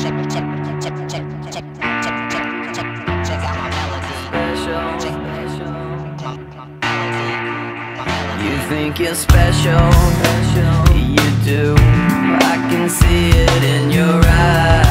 You think you're special, you do. I can see it in your eyes.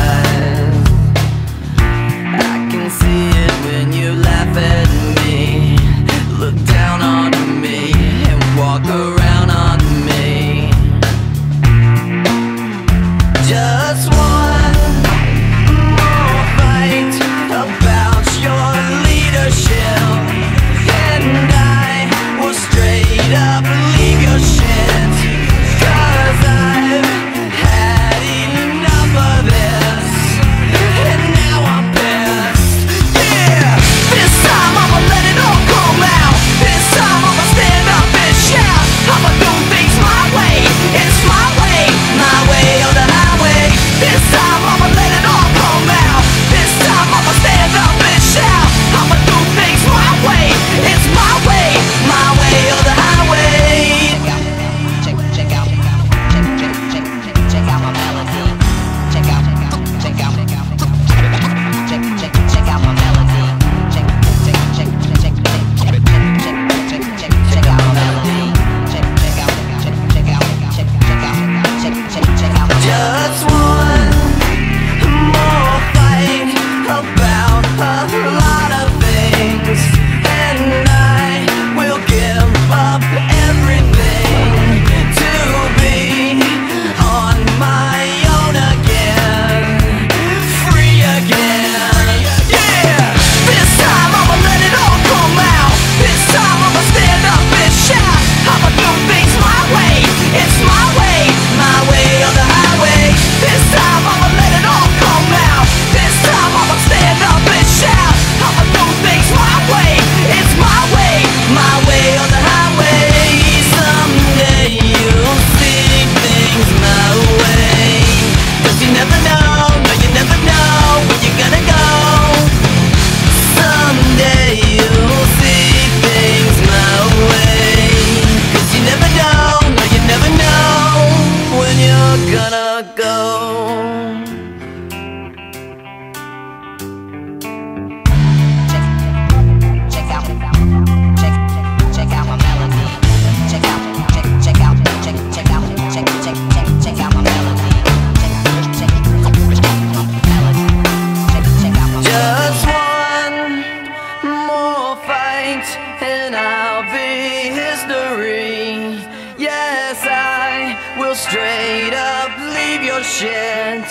and I'll be history. Yes, I will straight up leave your shit,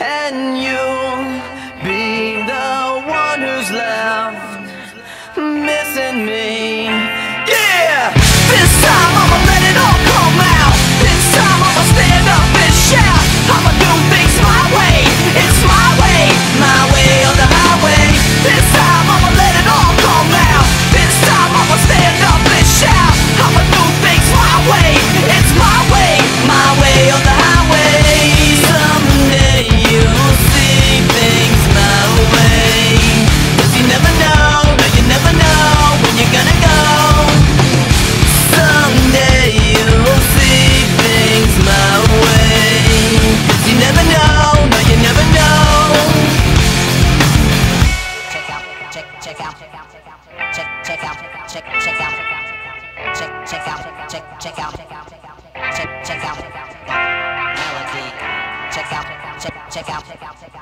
and you. check out, check out, check out, check check out, check check out, check check out, check check out, check check out, melody, check out, check check out, check out, check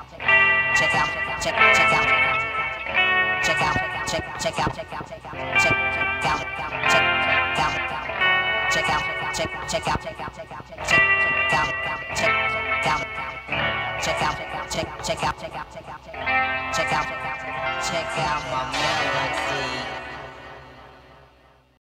check out, check check out, check check out, check check out. check out, check, out, check out, check out, check out, check out, check out, check out my melody.